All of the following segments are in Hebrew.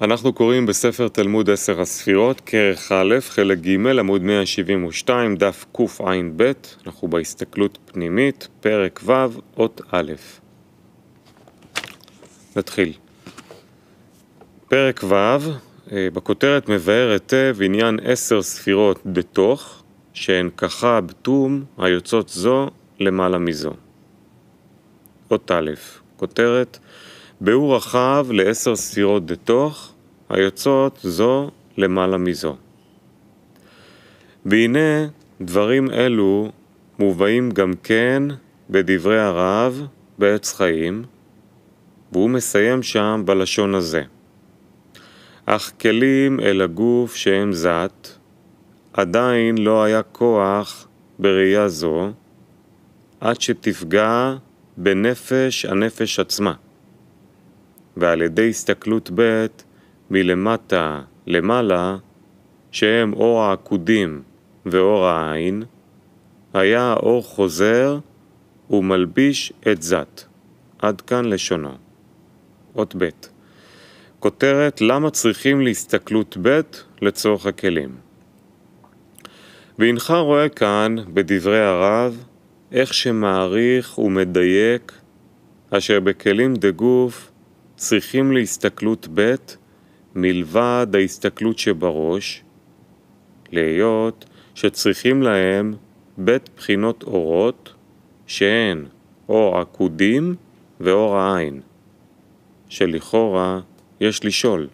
אנחנו קוראים בספר תלמוד עשר הספירות, כרך א', חלק ג', עמוד 172, דף קע"ב, אנחנו בהסתכלות פנימית, פרק ו', אות א'. נתחיל. פרק ו', אה, בכותרת מבאר היטב עניין עשר ספירות בתוך, שהן ככה בתום היוצאות זו למעלה מזו. אות א', כותרת ביאור רחב לעשר ספירות דתוך, היוצאות זו למעלה מזו. והנה דברים אלו מובאים גם כן בדברי הרב בעץ חיים, והוא מסיים שם בלשון הזה. אך כלים אל הגוף שהם זת, עדיין לא היה כוח בראייה זו, עד שתפגע בנפש הנפש עצמה. ועל ידי הסתכלות ב' מלמטה למעלה, שהם אור העקודים ואור העין, היה האור חוזר ומלביש את זת. עד כאן לשונו. אות ב' כותרת למה צריכים להסתכלות ב' לצורך הכלים. והנך רואה כאן, בדברי הרב, איך שמעריך ומדייק אשר בכלים דגוף צריכים להסתכלות ב' מלבד ההסתכלות שבראש, להיות שצריכים להם בית בחינות אורות שהן אור עקודים ואור העין, שלכאורה יש לשאול,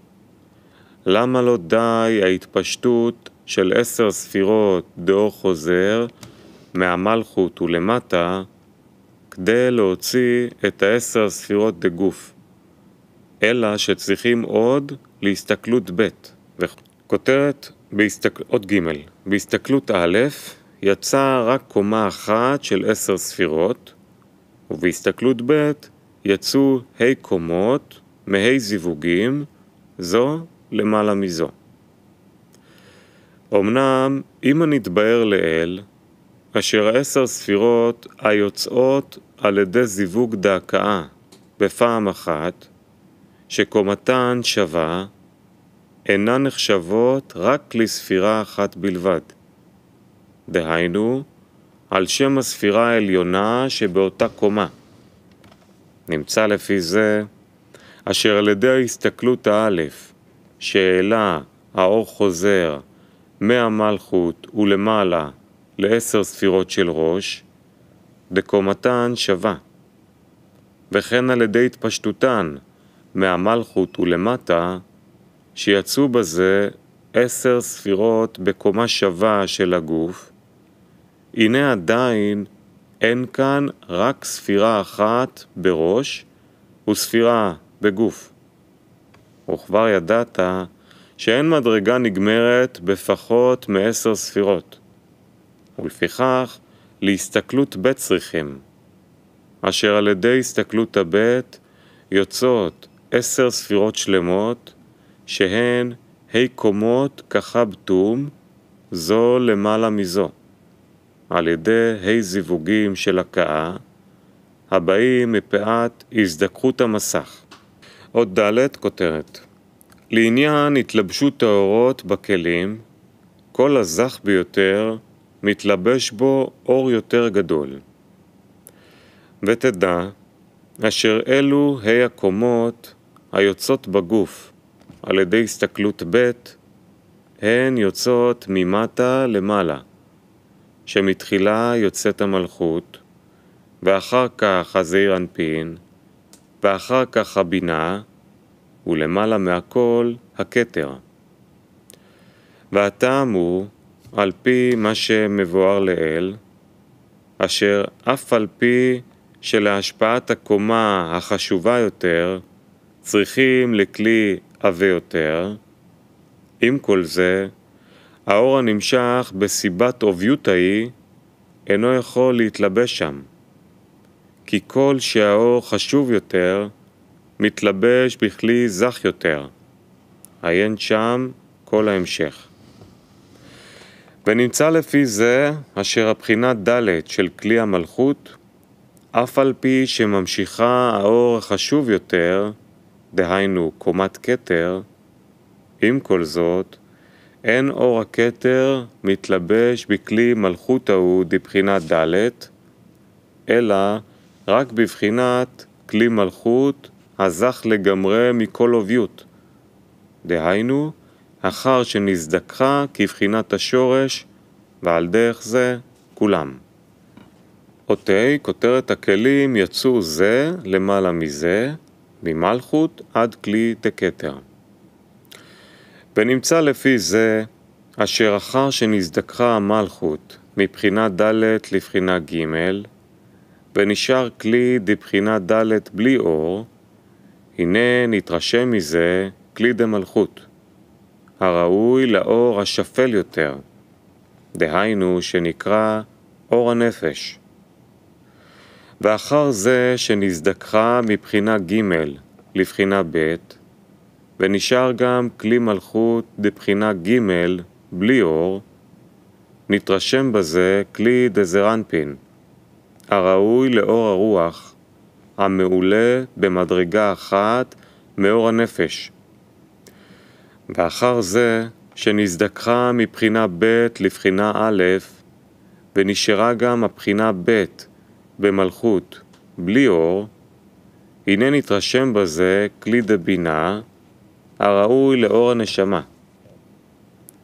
למה לא די ההתפשטות של עשר ספירות דאור חוזר מהמלכות ולמטה כדי להוציא את העשר ספירות דגוף, אלא שצריכים עוד להסתכלות ב', וכותרת בהסתכל... עוד ג', בהסתכלות א', יצא רק קומה אחת של עשר ספירות, ובהסתכלות ב' יצאו ה' קומות מה' זיווגים, זו למעלה מזו. אמנם אם הנתבהר לאל, אשר עשר ספירות היוצאות על ידי זיווג דהקאה בפעם אחת, שקומתן שווה, אינן נחשבות רק לספירה אחת בלבד. דהיינו, על שם הספירה העליונה שבאותה קומה. נמצא לפי זה, אשר על ידי ההסתכלות האלף, שהעלה האור חוזר מהמלכות ולמעלה לעשר ספירות של ראש, דקומתן שווה. וכן על ידי התפשטותן, מהמלכות ולמטה, שיצאו בזה עשר ספירות בקומה שווה של הגוף, הנה עדיין אין כאן רק ספירה אחת בראש וספירה בגוף. וכבר ידעת שאין מדרגה נגמרת בפחות מעשר ספירות, ולפיכך להסתכלות ב' צריכים, אשר על ידי הסתכלות הב' יוצאות עשר ספירות שלמות, שהן ה' קומות כחבטום, זו למעלה מזו, על ידי ה' זיווגים של הכאה, הבאים מפאת הזדקחות המסך. עוד ד' כותרת לעניין התלבשות האורות בכלים, כל הזך ביותר מתלבש בו אור יותר גדול. ותדע אשר אלו ה' הקומות היוצאות בגוף על ידי הסתכלות ב', הן יוצאות ממטה למעלה, שמתחילה יוצאת המלכות, ואחר כך הזעיר אנפין, ואחר כך הבינה, ולמעלה מהכל הכתר. והטעם הוא, על פי מה שמבואר לאל, אשר אף על פי שלהשפעת הקומה החשובה יותר צריכים לכלי עבה יותר. עם כל זה, האור הנמשך בסיבת עוביות ההיא אינו יכול להתלבש שם, כי כל שהאור חשוב יותר, מתלבש בכלי זך יותר. עיין שם כל ההמשך. ונמצא לפי זה אשר הבחינה ד' של כלי המלכות אף על פי שממשיכה האור החשוב יותר, דהיינו קומת כתר, עם כל זאת, אין אור הכתר מתלבש בכלי מלכות ההוא דבחינת ד', אלא רק בבחינת כלי מלכות הזך לגמרי מכל עוביות. דהיינו, אחר שנזדככה כבחינת השורש, ועל דרך זה כולם. אותי, כותרת הכלים יצאו זה למעלה מזה, ממלכות עד כלי דקטר. ונמצא לפי זה, אשר אחר שנזדככה המלכות מבחינה ד' לבחינה ג', ונשאר כלי דבחינה ד' בלי אור, הנה נתרשם מזה כלי דמלכות, הראוי לאור השפל יותר, דהיינו שנקרא אור הנפש. ואחר זה שנזדככה מבחינה ג' לבחינה ב', ונשאר גם כלי מלכות דבחינה ג' בלי אור, נתרשם בזה כלי דזרנפין, הראוי לאור הרוח, המעולה במדרגה אחת מאור הנפש. ואחר זה שנזדככה מבחינה ב' לבחינה א', ונשארה גם הבחינה ב' במלכות בלי אור, הנה נתרשם בזה כלי דבינה, הראוי לאור הנשמה.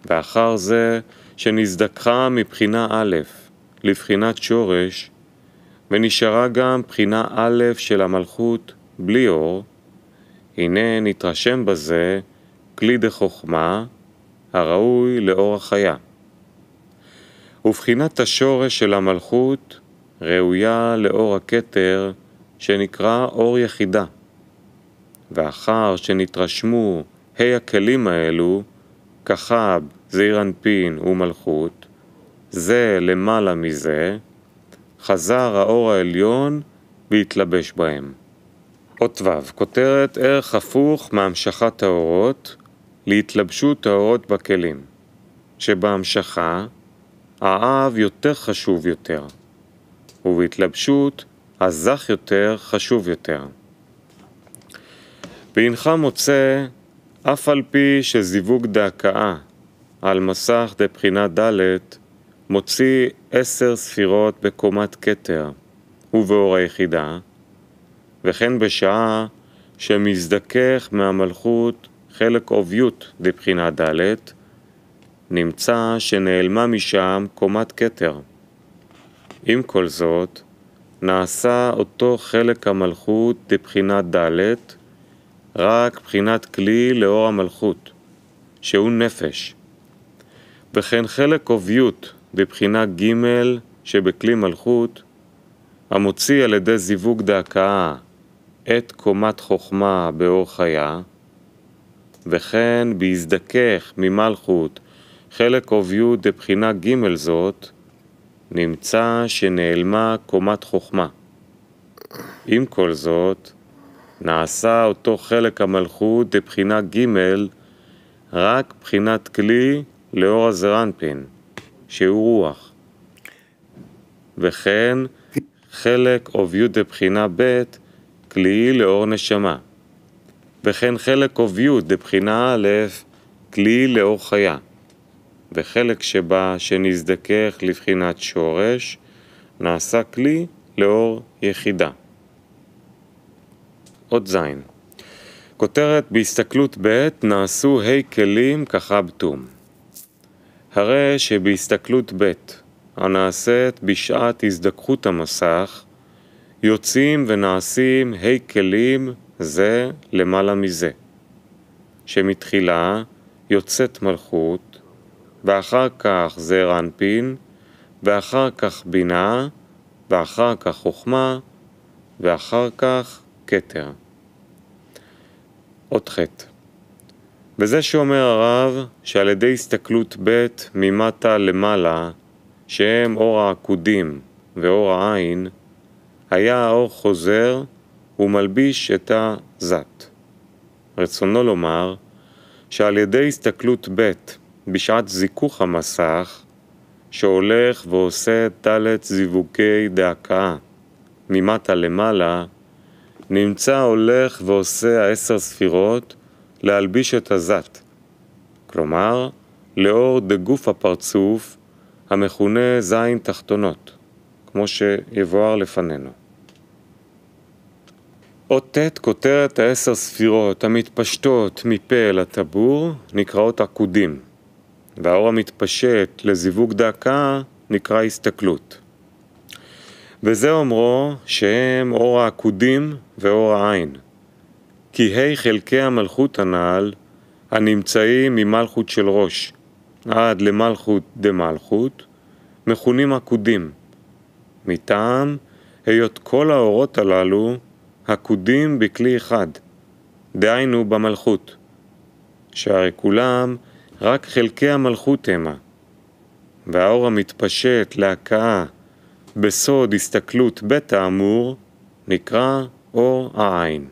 ואחר זה שנזדככה מבחינה א' לבחינת שורש, ונשארה גם בחינה א' של המלכות בלי אור, הנה נתרשם בזה כלי דחוכמה, הראוי לאור החיה. ובחינת השורש של המלכות ראויה לאור הכתר שנקרא אור יחידה. ואחר שנתרשמו ה' הכלים האלו, כחב, זעיר אנפין ומלכות, זה למעלה מזה, חזר האור העליון והתלבש בהם. אות ו', כותרת ערך הפוך מהמשכת האורות להתלבשות האורות בכלים, שבהמשכה האב יותר חשוב יותר, ובהתלבשות הזך יותר חשוב יותר. והנך מוצא אף על פי שזיווג דהקאה על מסך דבחינה ד' מוציא עשר ספירות בקומת כתר ובאור היחידה, וכן בשעה שמזדכך מהמלכות חלק עוביות דבחינה ד', נמצא שנעלמה משם קומת כתר. עם כל זאת, נעשה אותו חלק המלכות דבחינה ד', רק בחינת כלי לאור המלכות, שהוא נפש. וכן חלק עוביות בבחינה ג' שבכלי מלכות, המוציא על ידי זיווג דהקאה את קומת חוכמה באור חיה, וכן בהזדכך ממלכות חלק עוביות דבחינה ג' זאת, נמצא שנעלמה קומת חוכמה. עם כל זאת, נעשה אותו חלק המלכות דבחינה ג' רק בחינת כלי לאור הזרנפין. שהוא רוח. וכן חלק עוביות דבחינה ב' כלי לאור נשמה. וכן חלק עוביות דבחינה א' כלי לאור חיה. וחלק שבה שנזדכך לבחינת שורש נעשה כלי לאור יחידה. עוד זין. כותרת בהסתכלות ב' נעשו ה' כלים כחבתום. הרי שבהסתכלות ב' הנעשית בשעת הזדככות המסך, יוצאים ונעשים ה' כלים זה למעלה מזה, שמתחילה יוצאת מלכות, ואחר כך זעיר אנפין, ואחר כך בינה, ואחר כך חוכמה, ואחר כך כתר. עוד חטא וזה שאומר הרב שעל ידי הסתכלות ב' ממטה למעלה, שהם אור העקודים ואור העין, היה האור חוזר ומלביש את הזת. רצונו לומר שעל ידי הסתכלות ב' בשעת זיכוך המסך, שהולך ועושה דלת זיווגי דהקאה ממטה למעלה, נמצא הולך ועושה העשר ספירות להלביש את הזת, כלומר, לאור דגוף הפרצוף, המכונה זין תחתונות, כמו שיבואר לפנינו. אות ט' כותרת העשר ספירות המתפשטות מפה אל הטבור נקראות עקודים, והאור המתפשט לזיווג דקה נקרא הסתכלות. וזה אומרו שהם אור העקודים ואור העין. כי ה' חלקי המלכות הנ"ל הנמצאים ממלכות של ראש עד למלכות דמלכות מכונים עקודים, מטעם היות כל האורות הללו עקודים בכלי אחד, דהיינו במלכות, שהרי כולם רק חלקי המלכות המה, והאור המתפשט להכאה בסוד הסתכלות בית האמור נקרא אור העין.